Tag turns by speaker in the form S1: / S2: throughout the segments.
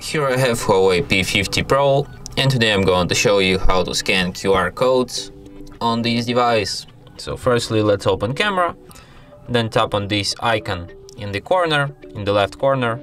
S1: Here I have Huawei P50 Pro and today I'm going to show you how to scan QR codes on this device. So firstly let's open camera, then tap on this icon in the corner, in the left corner.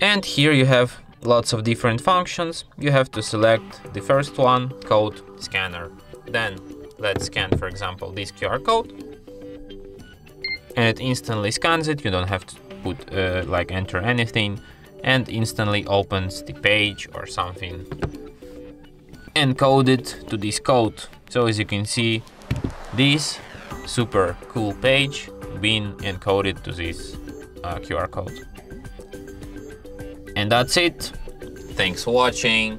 S1: And here you have lots of different functions. You have to select the first one, code scanner. Then let's scan for example this QR code and it instantly scans it. You don't have to put uh, like enter anything and instantly opens the page or something encoded to this code. So as you can see, this super cool page been encoded to this uh, QR code. And that's it. Thanks for watching.